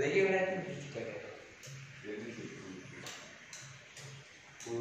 Jadi berarti mana itu juga ya? Jadi itu tujuh. Itu